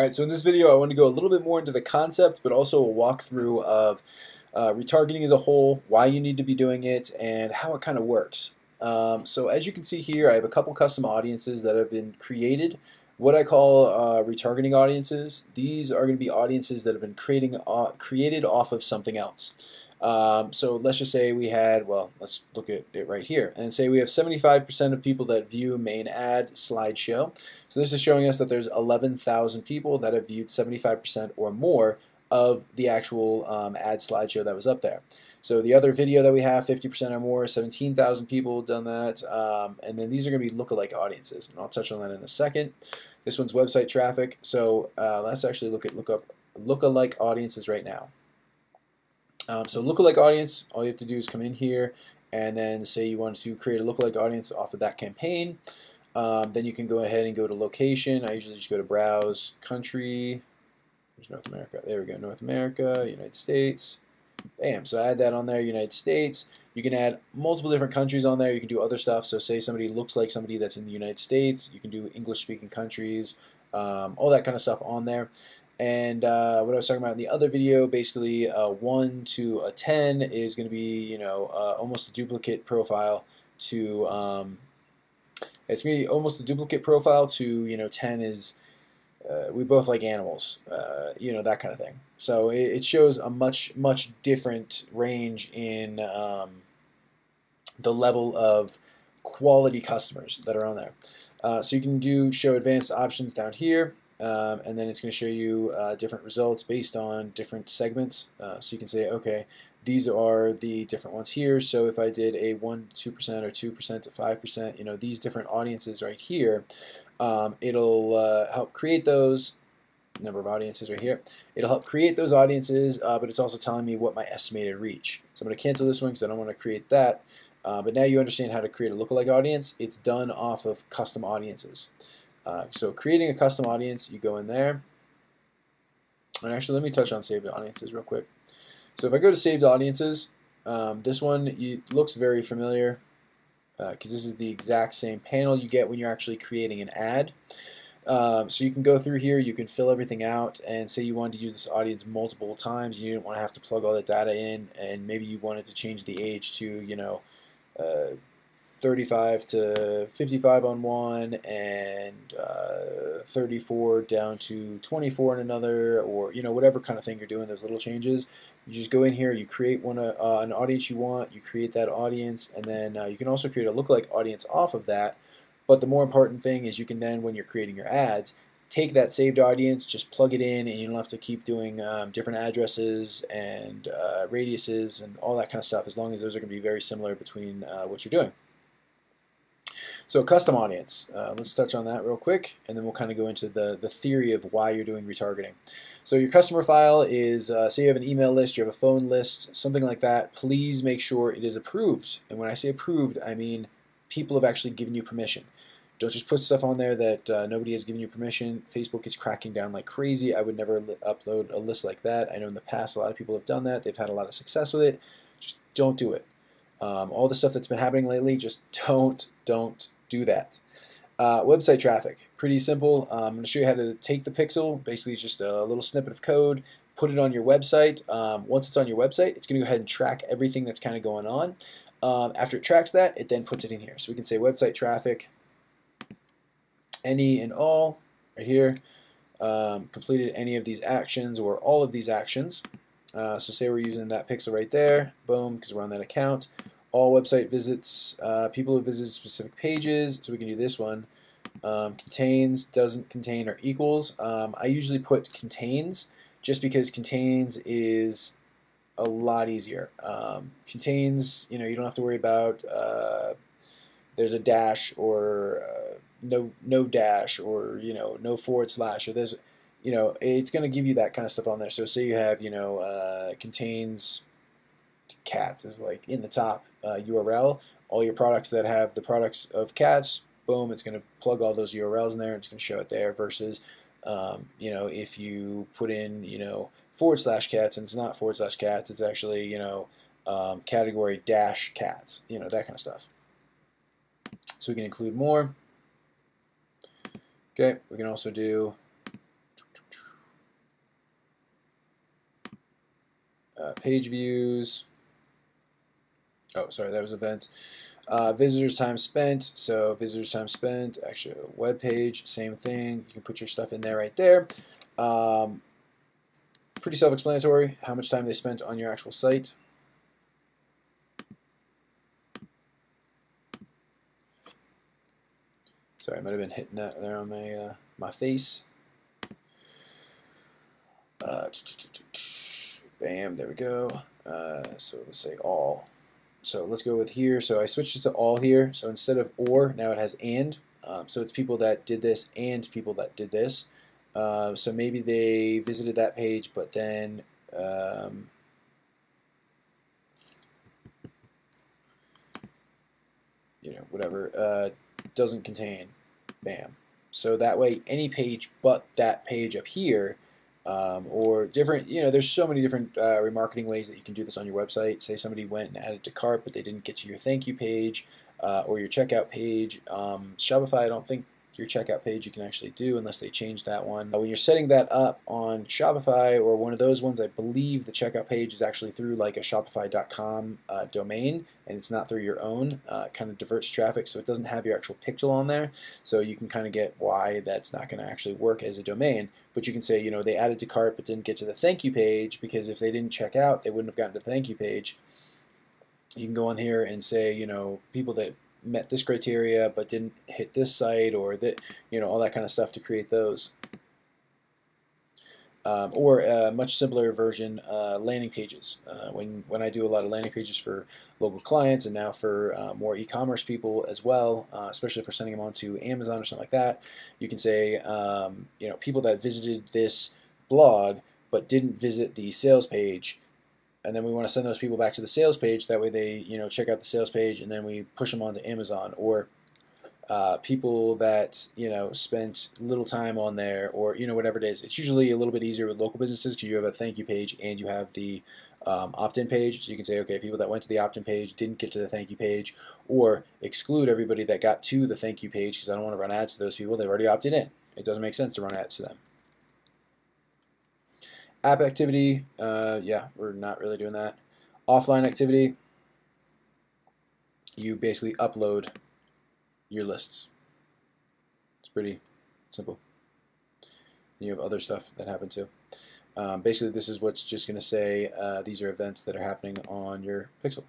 Alright, so in this video I want to go a little bit more into the concept, but also a walkthrough of uh, retargeting as a whole, why you need to be doing it, and how it kind of works. Um, so as you can see here, I have a couple custom audiences that have been created. What I call uh, retargeting audiences, these are going to be audiences that have been creating uh, created off of something else. Um, so let's just say we had, well, let's look at it right here, and say we have 75% of people that view main ad slideshow. So this is showing us that there's 11,000 people that have viewed 75% or more of the actual um, ad slideshow that was up there. So the other video that we have, 50% or more, 17,000 people done that, um, and then these are going to be lookalike audiences, and I'll touch on that in a second. This one's website traffic, so uh, let's actually look at look up lookalike audiences right now. Um, so lookalike audience, all you have to do is come in here and then say you want to create a lookalike audience off of that campaign. Um, then you can go ahead and go to location. I usually just go to browse country. There's North America. There we go. North America, United States. Bam. So I add that on there, United States. You can add multiple different countries on there. You can do other stuff. So say somebody looks like somebody that's in the United States. You can do English-speaking countries, um, all that kind of stuff on there. And uh, what I was talking about in the other video, basically a uh, 1 to a 10 is going to be, you know, uh, almost a duplicate profile to, um, it's going to be almost a duplicate profile to, you know, 10 is, uh, we both like animals, uh, you know, that kind of thing. So it, it, shows a much, much different range in um, the level of quality customers that are on there. Uh, so you can do show advanced options down here um, and then it's going to show you uh, different results based on different segments. Uh, so you can say, okay, these are the different ones here. So if I did a 1 2% or 2% to 5%, you know, these different audiences right here, um, it'll uh, help create those number of audiences right here. It'll help create those audiences, uh, but it's also telling me what my estimated reach. So I'm going to cancel this one because I don't want to create that. Uh, but now you understand how to create a lookalike audience. It's done off of custom audiences. Uh, so creating a custom audience, you go in there. And actually, let me touch on saved audiences real quick. So if I go to saved audiences, um, this one it looks very familiar because uh, this is the exact same panel you get when you're actually creating an ad. Um, so you can go through here, you can fill everything out, and say you wanted to use this audience multiple times, you didn't want to have to plug all that data in, and maybe you wanted to change the age to, you know, uh, 35 to 55 on one and uh, 34 down to 24 in another or you know whatever kind of thing you're doing those little changes. You just go in here you create one uh, an audience you want you create that audience and then uh, you can also create a lookalike audience off of that. But the more important thing is you can then when you're creating your ads take that saved audience just plug it in and you don't have to keep doing um, different addresses and uh, radiuses and all that kind of stuff as long as those are going to be very similar between uh, what you're doing so custom audience, uh, let's touch on that real quick, and then we'll kind of go into the, the theory of why you're doing retargeting. So your customer file is, uh, say you have an email list, you have a phone list, something like that, please make sure it is approved. And when I say approved, I mean people have actually given you permission. Don't just put stuff on there that uh, nobody has given you permission. Facebook is cracking down like crazy. I would never upload a list like that. I know in the past a lot of people have done that. They've had a lot of success with it. Just don't do it. Um, all the stuff that's been happening lately, just don't, don't do that. Uh, website traffic, pretty simple. Um, I'm going to show you how to take the pixel, basically it's just a little snippet of code, put it on your website. Um, once it's on your website, it's going to go ahead and track everything that's kind of going on. Um, after it tracks that, it then puts it in here. So we can say website traffic, any and all, right here, um, completed any of these actions or all of these actions. Uh, so say we're using that pixel right there, boom, because we're on that account all website visits, uh, people who visit specific pages, so we can do this one, um, contains, doesn't contain, or equals. Um, I usually put contains just because contains is a lot easier. Um, contains, you know, you don't have to worry about uh, there's a dash or uh, no no dash or you know no forward slash or there's you know it's going to give you that kind of stuff on there. So say you have you know uh, contains cats is like in the top uh, URL. All your products that have the products of cats, boom, it's going to plug all those URLs in there. It's going to show it there. Versus, um, you know, if you put in you know forward slash cats and it's not forward slash cats, it's actually you know um, category dash cats, you know that kind of stuff. So we can include more. Okay, we can also do uh, page views. Oh, sorry, that was events. Uh, visitors time spent, so visitors time spent, actually web page, same thing. You can put your stuff in there right there. Um, pretty self-explanatory, how much time they spent on your actual site. Sorry, I might have been hitting that there on my, uh, my face. Uh, bam, there we go. Uh, so let's say all. So let's go with here. So I switched it to all here. So instead of or, now it has and. Um, so it's people that did this and people that did this. Uh, so maybe they visited that page, but then um, you know whatever uh, doesn't contain. Bam. So that way, any page but that page up here um, or different, you know, there's so many different uh, remarketing ways that you can do this on your website. Say somebody went and added to cart, but they didn't get to your thank you page uh, or your checkout page. Um, Shopify, I don't think your checkout page you can actually do unless they change that one. When you're setting that up on Shopify or one of those ones, I believe the checkout page is actually through like a Shopify.com uh, domain and it's not through your own. Uh, kind of diverts traffic so it doesn't have your actual pixel on there. So you can kind of get why that's not going to actually work as a domain. But you can say, you know, they added to cart but didn't get to the thank you page because if they didn't check out, they wouldn't have gotten to the thank you page. You can go on here and say, you know, people that met this criteria but didn't hit this site or that you know all that kind of stuff to create those. Um, or a much simpler version, uh, landing pages. Uh, when when I do a lot of landing pages for local clients and now for uh, more e-commerce people as well, uh, especially for sending them on to Amazon or something like that, you can say um, you know people that visited this blog but didn't visit the sales page and then we want to send those people back to the sales page. That way, they you know check out the sales page, and then we push them onto Amazon or uh, people that you know spent little time on there, or you know whatever it is. It's usually a little bit easier with local businesses because you have a thank you page and you have the um, opt-in page. So you can say, okay, people that went to the opt-in page didn't get to the thank you page, or exclude everybody that got to the thank you page because I don't want to run ads to those people. They've already opted in. It doesn't make sense to run ads to them. App activity, uh, yeah, we're not really doing that. Offline activity, you basically upload your lists. It's pretty simple. You have other stuff that happen too. Um, basically, this is what's just going to say uh, these are events that are happening on your Pixel.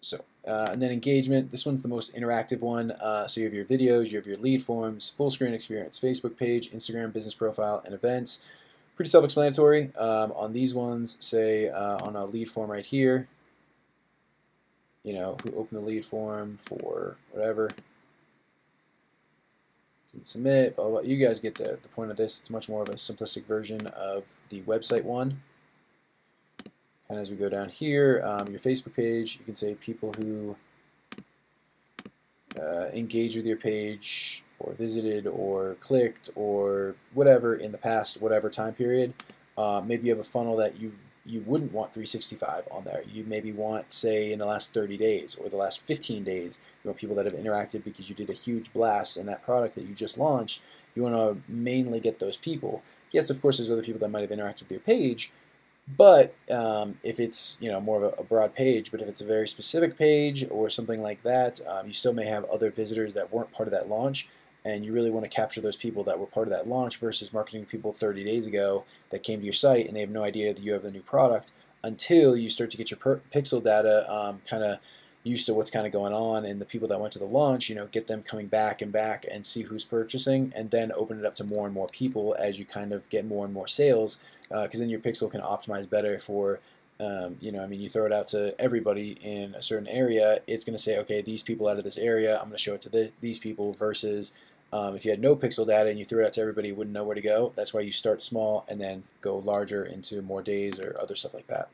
So, uh, and then engagement, this one's the most interactive one. Uh, so you have your videos, you have your lead forms, full screen experience, Facebook page, Instagram business profile, and events. Pretty self-explanatory. Um, on these ones, say uh, on a lead form right here, you know, who opened the lead form for whatever, didn't submit, blah, blah, blah. You guys get the, the point of this. It's much more of a simplistic version of the website one. And as we go down here, um, your Facebook page, you can say people who uh, with your page or visited or clicked or whatever in the past, whatever time period. Uh, maybe you have a funnel that you you wouldn't want 365 on there. You maybe want, say, in the last 30 days or the last 15 days, you want people that have interacted because you did a huge blast in that product that you just launched. You want to mainly get those people. Yes, of course, there's other people that might have interacted with your page, but um, if it's you know more of a, a, broad page, but if it's a very specific page or something like that, um, you still may have other visitors that weren't part of that launch, and you really want to capture those people that were part of that launch versus marketing people 30 days ago that came to your site and they have no idea that you have the new product until you start to get your pixel data um, kind of used to what's kind of going on and the people that went to the launch, you know, get them coming back and back and see who's purchasing and then open it up to more and more people as you kind of get more and more sales because uh, then your pixel can optimize better for um, you know, I mean, you throw it out to everybody in a certain area, it's going to say, okay, these people out of this area, I'm going to show it to the, these people versus um, if you had no pixel data and you threw it out to everybody, you wouldn't know where to go. That's why you start small and then go larger into more days or other stuff like that.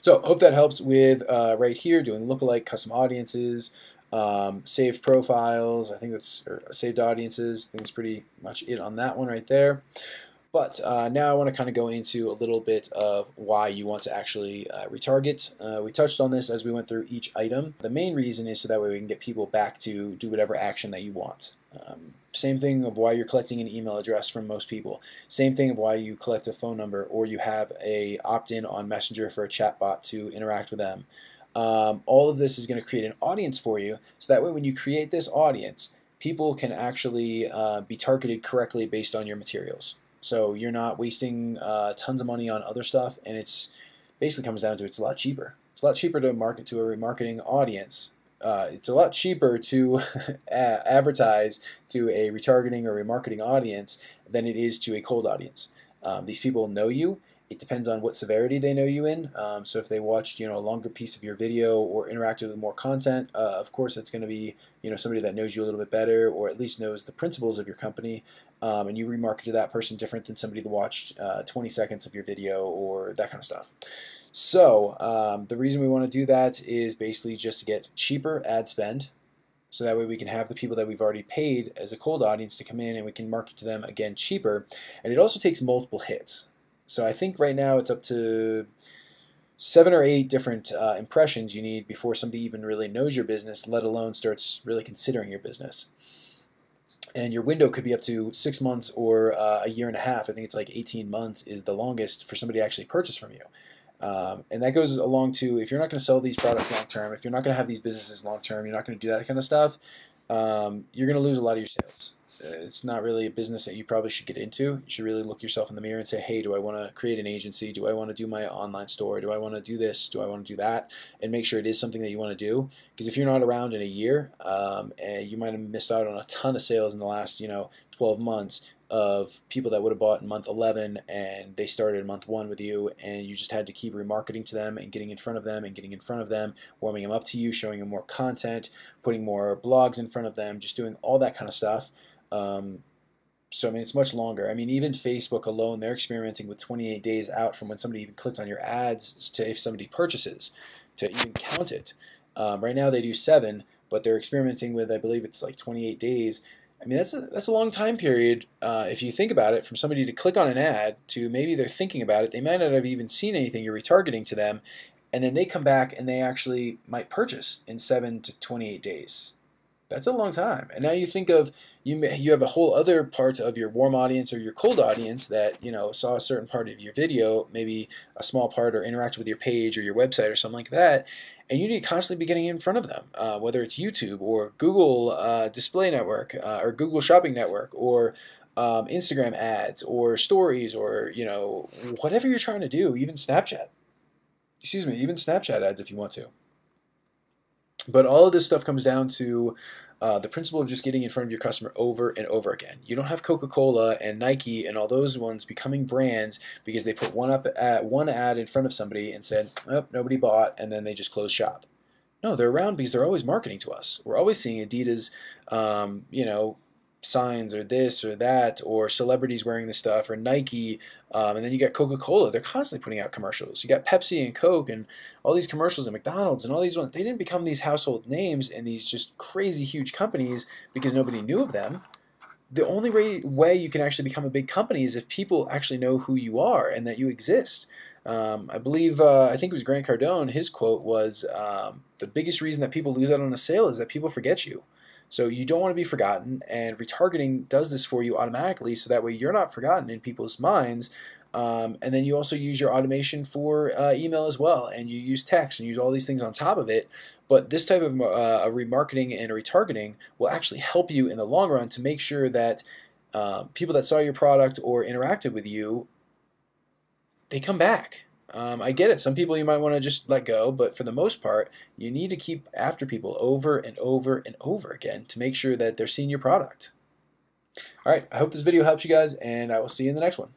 So hope that helps with uh, right here doing lookalike custom audiences, um, saved profiles. I think that's saved audiences. I think that's pretty much it on that one right there. But uh, now I want to kind of go into a little bit of why you want to actually uh, retarget. Uh, we touched on this as we went through each item. The main reason is so that way we can get people back to do whatever action that you want. Um, same thing of why you're collecting an email address from most people. Same thing of why you collect a phone number or you have a opt-in on Messenger for a chatbot to interact with them. Um, all of this is going to create an audience for you so that way when you create this audience, people can actually uh, be targeted correctly based on your materials. So you're not wasting uh, tons of money on other stuff and it's basically comes down to it's a lot cheaper. It's a lot cheaper to market to a remarketing audience uh, it's a lot cheaper to advertise to a retargeting or remarketing audience than it is to a cold audience. Um, these people know you. It depends on what severity they know you in. Um, so if they watched, you know, a longer piece of your video or interacted with more content, uh, of course, it's going to be, you know, somebody that knows you a little bit better or at least knows the principles of your company. Um, and you remarket to that person different than somebody that watched uh, 20 seconds of your video or that kind of stuff. So um, the reason we want to do that is basically just to get cheaper ad spend so that way we can have the people that we've already paid as a cold audience to come in and we can market to them again cheaper and it also takes multiple hits so I think right now it's up to seven or eight different uh, impressions you need before somebody even really knows your business let alone starts really considering your business. And your window could be up to six months or uh, a year and a half. I think it's like 18 months is the longest for somebody to actually purchase from you. Um, and that goes along to if you're not going to sell these products long term, if you're not going to have these businesses long term, you're not going to do that kind of stuff, um, you're going to lose a lot of your sales. Uh, it's not really a business that you probably should get into. You should really look yourself in the mirror and say, hey, do I want to create an agency? Do I want to do my online store? Do I want to do this? Do I want to do that? And make sure it is something that you want to do. Because if you're not around in a year, um, and you might have missed out on a ton of sales in the last, you know, 12 months of people that would have bought in month 11 and they started in month 1 with you and you just had to keep remarketing to them and getting in front of them and getting in front of them, warming them up to you, showing them more content, putting more blogs in front of them, just doing all that kind of stuff. Um, so I mean, it's much longer. I mean, even Facebook alone, they're experimenting with 28 days out from when somebody even clicked on your ads to if somebody purchases to even count it. Um, right now they do seven, but they're experimenting with I believe it's like 28 days I mean, that's a, that's a long time period uh, if you think about it, from somebody to click on an ad to maybe they're thinking about it. They might not have even seen anything you're retargeting to them, and then they come back and they actually might purchase in 7 to 28 days. That's a long time. And now you think of you you have a whole other part of your warm audience or your cold audience that you know saw a certain part of your video, maybe a small part, or interacted with your page or your website or something like that, and you need to constantly be getting in front of them, uh, whether it's YouTube or Google uh, Display Network uh, or Google Shopping Network or um, Instagram ads or stories or you know whatever you're trying to do, even Snapchat. Excuse me, even Snapchat ads if you want to. But all of this stuff comes down to uh, the principle of just getting in front of your customer over and over again. You don't have Coca-Cola and Nike and all those ones becoming brands because they put one up at one ad in front of somebody and said, "Oh, nobody bought," and then they just close shop. No, they're around because they're always marketing to us. We're always seeing Adidas, um, you know, signs or this or that or celebrities wearing the stuff or Nike um, and then you got Coca-Cola. They're constantly putting out commercials. You got Pepsi and Coke and all these commercials and McDonald's and all these ones. They didn't become these household names and these just crazy huge companies because nobody knew of them. The only way, way you can actually become a big company is if people actually know who you are and that you exist. Um, I believe uh, I think it was Grant Cardone his quote was um, the biggest reason that people lose out on a sale is that people forget you so you don't want to be forgotten, and retargeting does this for you automatically, so that way you're not forgotten in people's minds. Um, and then you also use your automation for uh, email as well, and you use text and use all these things on top of it. But this type of uh, remarketing and retargeting will actually help you in the long run to make sure that uh, people that saw your product or interacted with you, they come back. Um, I get it. Some people you might want to just let go, but for the most part, you need to keep after people over and over and over again to make sure that they're seeing your product. All right, I hope this video helps you guys, and I will see you in the next one.